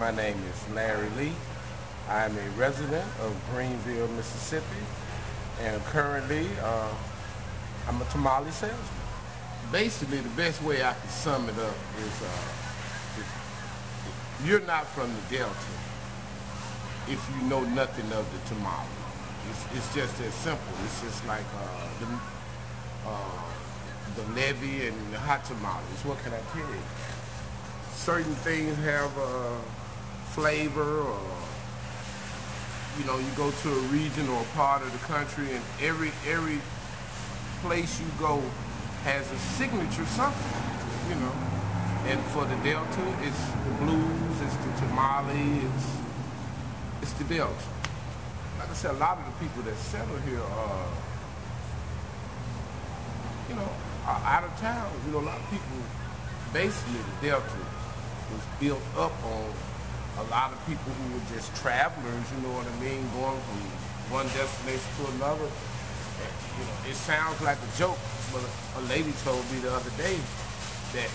My name is Larry Lee. I'm a resident of Greenville, Mississippi, and currently uh, I'm a tamale salesman. Basically, the best way I can sum it up is uh, if you're not from the Delta if you know nothing of the tamale. It's, it's just as simple. It's just like uh, the, uh, the levee and the hot tamales. What can I tell you? Certain things have uh, flavor or you know you go to a region or a part of the country and every every place you go has a signature something you know. And for the delta it's the blues it's the tamale it's it's the delta. Like i said a lot of the people that settle here are you know are out of town. You know a lot of people basically the delta was built up on a lot of people who were just travelers, you know what I mean, going from one destination to another. You know, it sounds like a joke, but a, a lady told me the other day that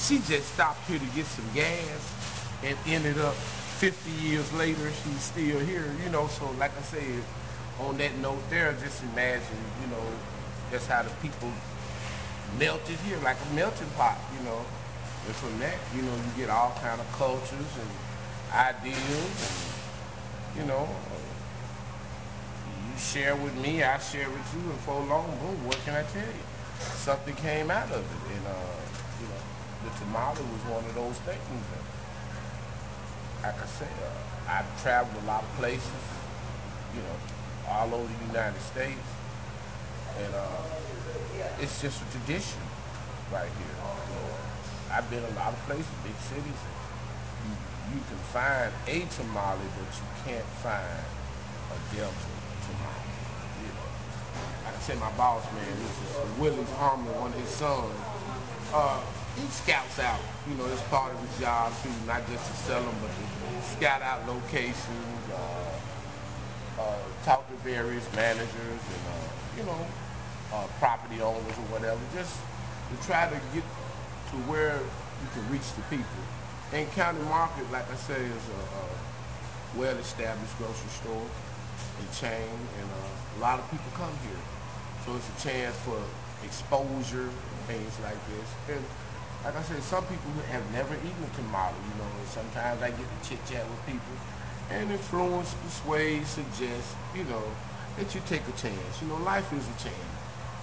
she just stopped here to get some gas and ended up 50 years later, she's still here, you know, so like I said, on that note there, just imagine, you know, that's how the people melted here, like a melting pot, you know. And from that, you know, you get all kind of cultures and ideals and, you know, you share with me, I share with you, and for long, boom, what can I tell you? Something came out of it. And, uh, you know, the tamale was one of those things. And, like I said, uh, I've traveled a lot of places, you know, all over the United States. And uh, it's just a tradition right here. I've been a lot of places, big cities. You, you can find a tamale, but you can't find a Delta tamale. You know. Like I said, my boss man, this is Willis Harmon, one of his sons. Uh, he scouts out, you know, it's part of his job too, not just to sell them, but to scout out locations, uh, uh, talk to various managers and, uh, you know, uh, property owners or whatever, just to try to get to where you can reach the people. And County Market, like I say, is a, a well-established grocery store and chain, and uh, a lot of people come here. So it's a chance for exposure and things like this. And like I said, some people have never eaten a tamale, you know, and sometimes I get to chit-chat with people and influence, persuade, suggest, you know, that you take a chance. You know, life is a chance.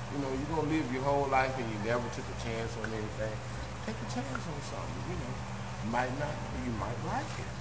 You know, you're going to live your whole life and you never took a chance on anything take a chance on something. You know, might not, you might like it.